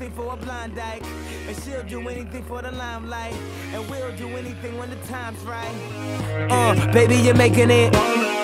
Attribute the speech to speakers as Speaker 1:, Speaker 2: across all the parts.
Speaker 1: anything for a blind dyke. And she'll do anything for the limelight. And we'll do anything when the time's right. Uh, baby, you're making it.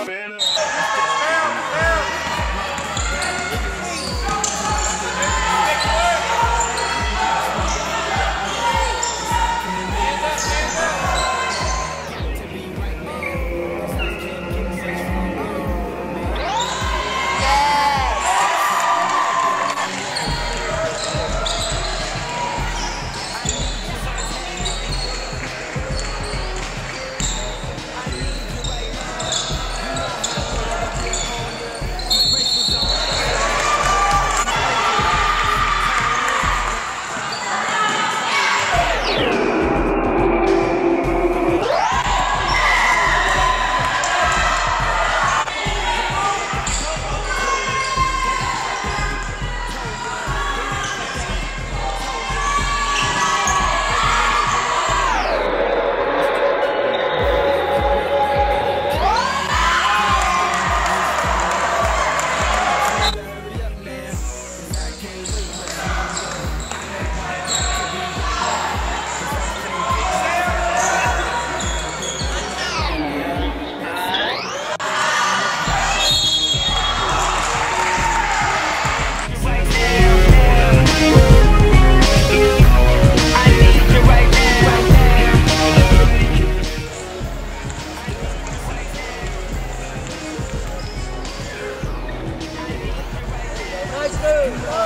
Speaker 1: Hey!